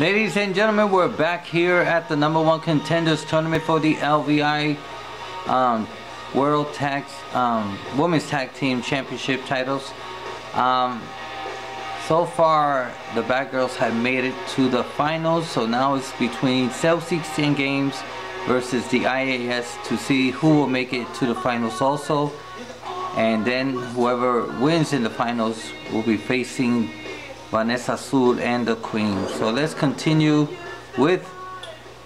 Ladies and gentlemen, we're back here at the number one contenders tournament for the LVI um, World Tag um, Women's Tag Team Championship titles. Um, so far, the Bad Girls have made it to the finals, so now it's between Celtics and Games versus the IAS to see who will make it to the finals also. And then whoever wins in the finals will be facing Vanessa Azul and the Queen. So let's continue with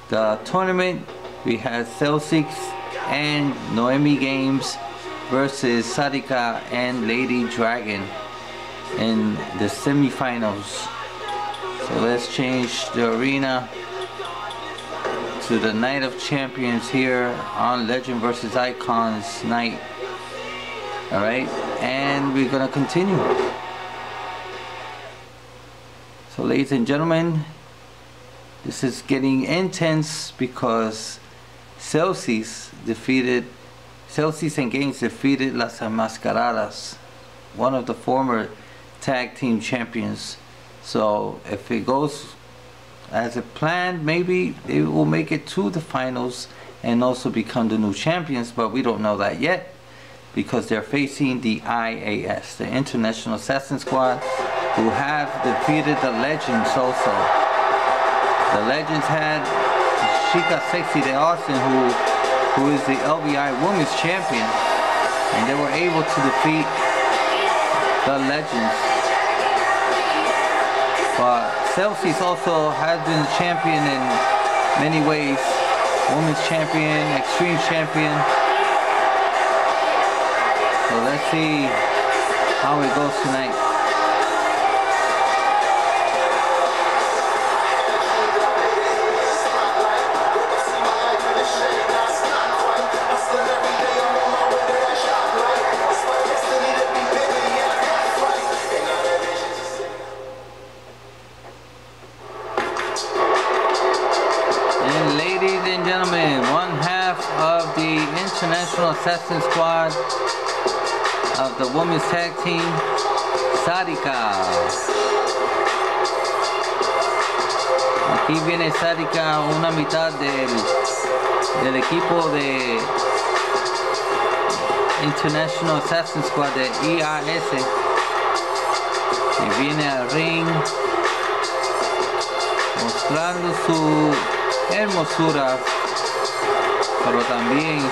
the tournament. We have Celtics and Noemi Games versus Sadika and Lady Dragon in the semifinals. So let's change the arena to the Night of Champions here on Legend versus Icons night. Alright, and we're gonna continue. So ladies and gentlemen, this is getting intense because Celsius defeated, Celsius and Gaines defeated Las Enmascaradas, one of the former tag team champions. So if it goes as it planned, maybe they will make it to the finals and also become the new champions, but we don't know that yet because they're facing the IAS, the International Assassin Squad, who have defeated the Legends also. The Legends had Chica Sexy de Austin, who, who is the LVI Women's Champion, and they were able to defeat the Legends. But Celsius also has been the champion in many ways. Women's champion, extreme champion, so let's see how it goes tonight. Assassin Squad of the women's tag team, Sadika. Aquí viene Sadika, una mitad del, del equipo de International Assassin Squad de IAS. Que viene al ring mostrando su hermosura, pero también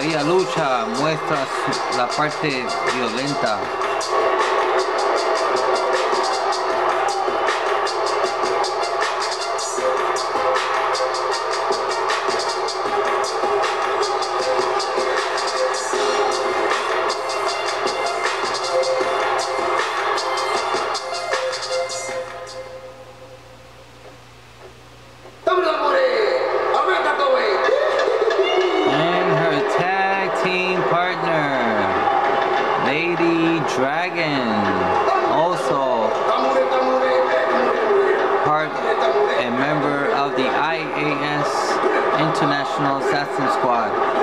ella lucha muestra su- la parte violenta. Also part and member of the IAS International Assassin Squad.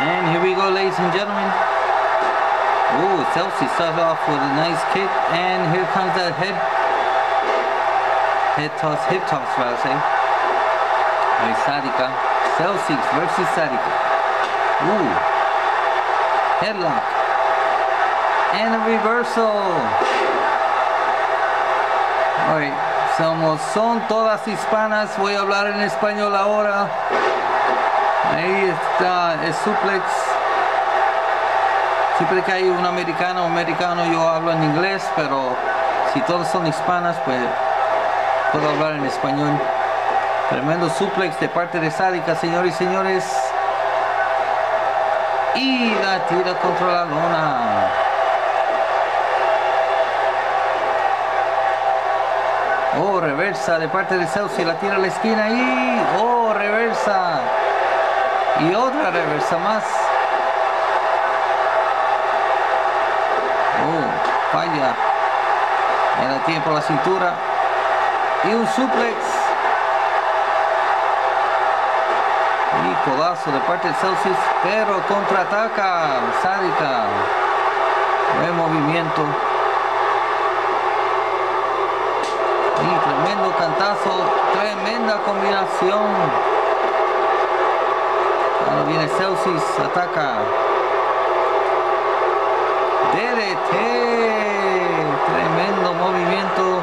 And here we go, ladies and gentlemen. Ooh, Chelsea starts off with a nice kick, and here comes that head, head toss, hip toss, I say. By Sadika. Celtics versus Sadika. Ooh, headlock, and a reversal. Alright, somos, son todas hispanas, voy a hablar en español ahora. Ahí está el suplex. Siempre que hay un americano o americano yo hablo en inglés, pero si todos son hispanas, pues puedo hablar en español. Tremendo suplex de parte de Sádica, señores y señores. Y la tira contra la lona. Oh, reversa de parte de Celsi, la tira a la esquina y oh, reversa. Y otra reversa más. Falla. Era tiempo la cintura. Y un suplex. Y codazo de parte de Celsius, pero contraataca. Sádica. Buen movimiento. Y tremendo cantazo. Tremenda combinación. Ahora viene Celsius. Ataca. Tremendo movimiento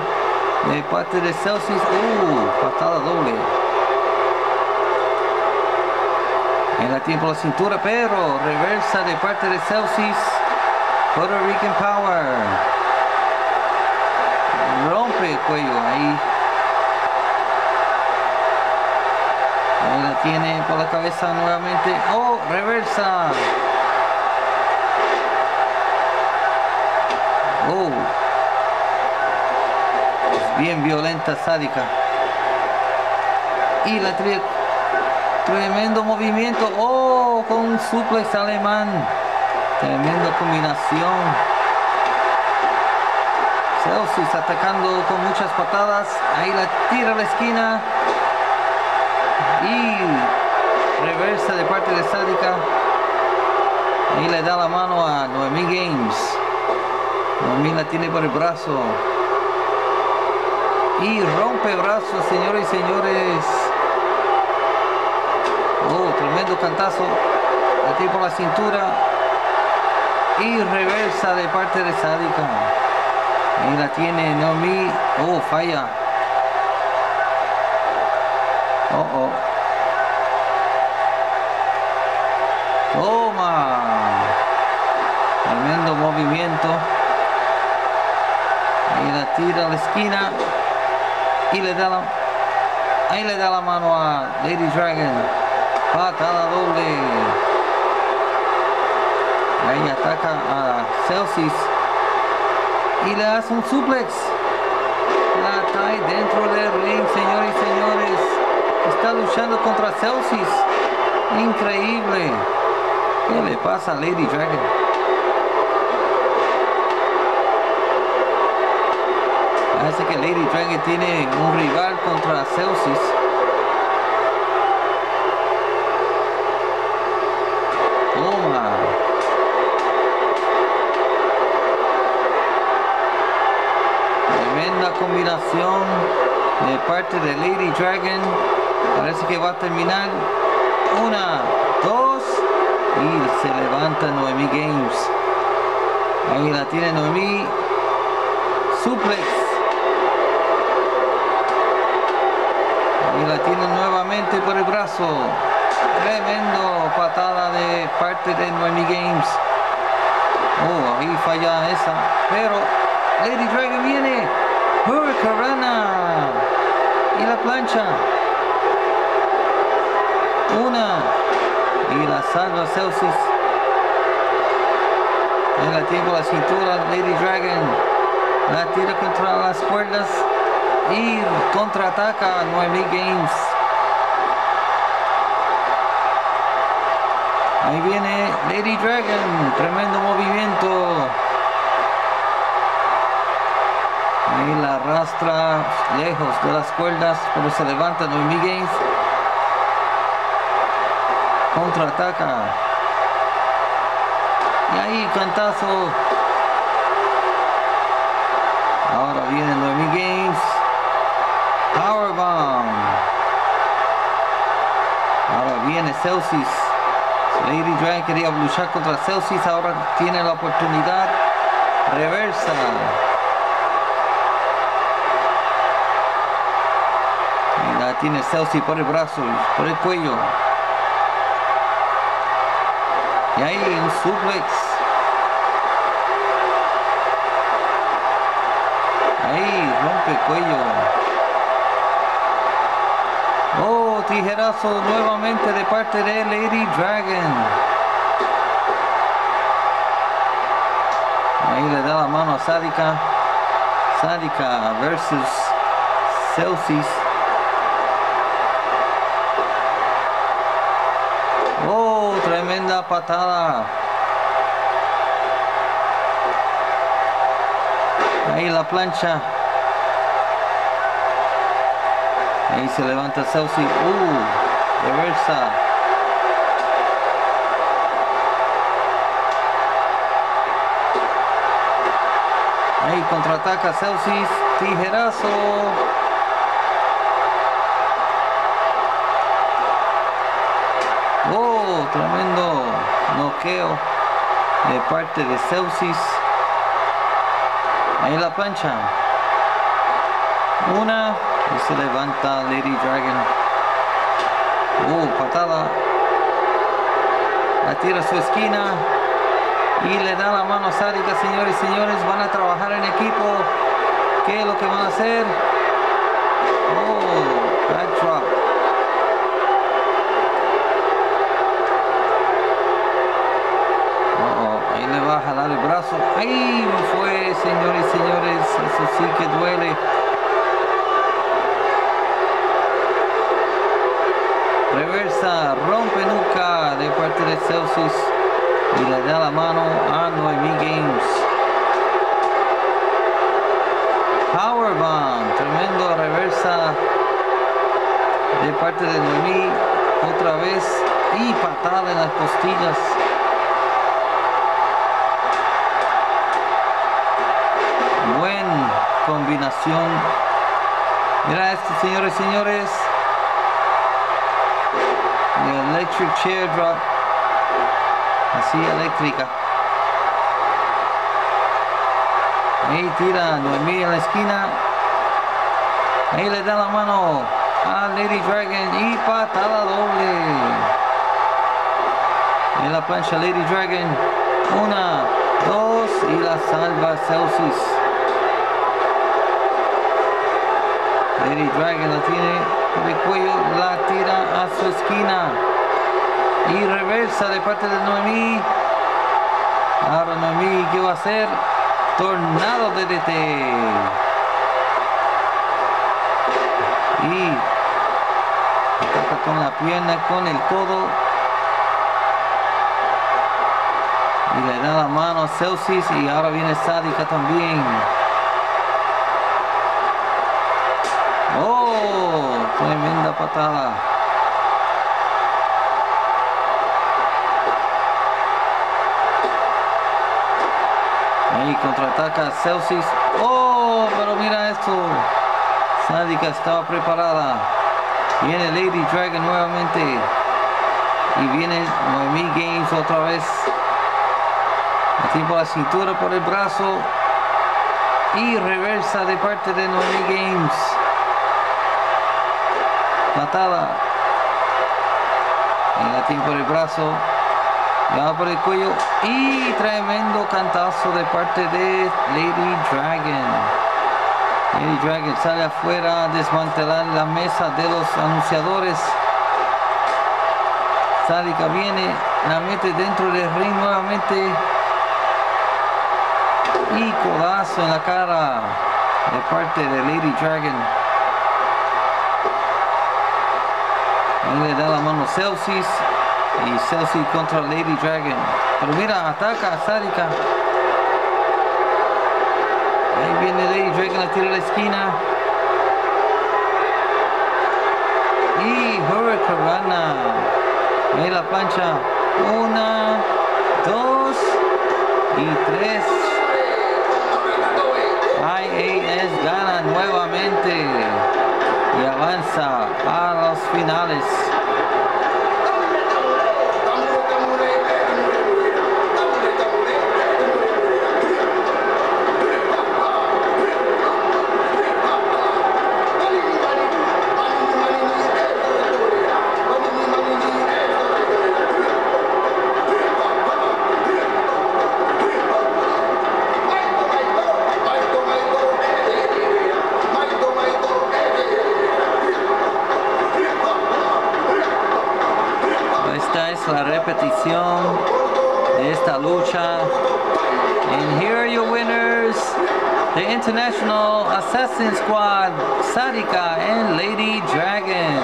de parte de Celsius. Uh, patada doble. En la tiempo la cintura, pero reversa de parte de Celsius. Puerto Rican Power. Rompe el cuello ahí. Ahí la tiene por la cabeza nuevamente. Oh, reversa. Oh. Bien violenta, sádica. Y la tri tremendo movimiento. Oh, con un suplex alemán. Tremenda combinación. Celsius atacando con muchas patadas. Ahí la tira a la esquina. Y reversa de parte de Sádica. Ahí le da la mano a Noemi Games. Noemi la tiene por el brazo. Y rompe brazos, señores y señores. Oh, tremendo cantazo. Aquí por la cintura. Y reversa de parte de Sádica. Ahí la tiene Naomi. Oh, falla. Oh, oh. Toma. Tremendo movimiento. Ahí la tira a la esquina. Y le da la... Ahí le da la mano a Lady Dragon. Patada doble. Ahí ataca a Celsius. Y le hace un suplex. La trae dentro del ring, señores y señores. Está luchando contra Celsius. Increíble. ¿Qué le pasa a Lady Dragon? Que Lady Dragon tiene un rival contra Celsius. Toma. Tremenda combinación de parte de Lady Dragon. Parece que va a terminar. Una, dos. Y se levanta Noemi Games. Ahí la tiene Noemi. Suplex. y la tiene nuevamente por el brazo. Tremendo patada de parte de Noemi Games. Oh, ahí falla esa. Pero Lady Dragon viene. Hurricanrana. Y la plancha. Una. Y la salva Celsius. En la tiempo la cintura Lady Dragon. La tira contra las cuerdas y contraataca Noemi Games. Ahí viene Lady Dragon, tremendo movimiento. Ahí la arrastra lejos de las cuerdas, pero se levanta Noemi Games. Contraataca. Y ahí cantazo. Ahora viene Noemi Games. Powerbomb. Ahora viene Celsius. Lady Dragon quería luchar contra Celsius. Ahora tiene la oportunidad. Reversa. Y la tiene Celsius por el brazo, por el cuello. Y ahí un suplex. Ahí rompe el cuello tijerazo nuevamente de parte de Lady Dragon. Ahí le da la mano a Sadika. Sadika versus Celsius. Oh, tremenda patada. Ahí la plancha. Ahí se levanta Celsius. Uh, reversa. Ahí contraataca Celsius. Tijerazo. Oh, tremendo noqueo de parte de Celsius. Ahí la plancha. Una se levanta Lady Dragon. Oh, patada. La tira a su esquina y le da la mano a Sarika, señores y señores. Van a trabajar en equipo. ¿Qué es lo que van a hacer? Oh, backdrop. Oh, va a jalar el brazo. Ahí fue, señores y señores. Eso sí que duele. Reversa, rompe nuca de parte de Celsius y le da la mano a Noemi Games. Powerbomb, tremendo reversa de parte de Noemi otra vez y patada en las costillas. Buen combinación. Mira esto, señores y señores. Electric chair drop. Así eléctrica. Ahí tira Noemí en la esquina. Ahí le da la mano a Lady Dragon y patada doble. En la plancha Lady Dragon. Una, dos y la salva Celsius. Lady Dragon la tiene por el cuello, la tira a su esquina y reversa de parte de Noemí. Ahora Noemí, ¿qué va a hacer? Tornado de DT. Y ataca con la pierna, con el codo. Y le da la mano a Celsius y ahora viene Sádica también. Oh, tremenda patada. Ahí contraataca Celsius. Oh, pero mira esto. Sádica estaba preparada. Viene Lady Dragon nuevamente. Y viene Noemi Games otra vez. Tiempo la cintura por el brazo. Y reversa de parte de Noemi Games. Patada. En la tiempo el brazo. Va por el cuello y tremendo cantazo de parte de Lady Dragon. Lady Dragon sale afuera a desmantelar la mesa de los anunciadores. Sádica viene, la mete dentro del ring nuevamente. Y codazo en la cara de parte de Lady Dragon. Ahí le da la mano Celsius y Celsius contra Lady Dragon. Pero mira, ataca a Sarika. Ahí viene Lady Dragon, la tira la esquina. Y Hurricane Ahí la plancha. Una, dos y tres. IAS finales. Repetición de esta lucha. And here are your the International Assassin Squad, Sarika and Lady Dragon.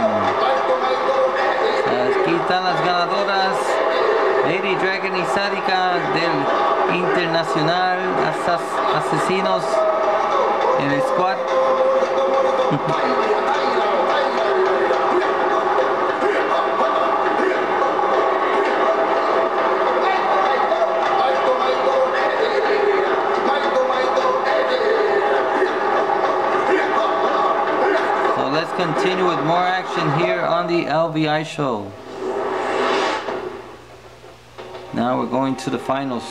Aquí están las ganadoras, Lady Dragon y Sarika del Internacional Asas- Asesinos el squad. continue with more action here on the LVI show. Now we're going to the finals.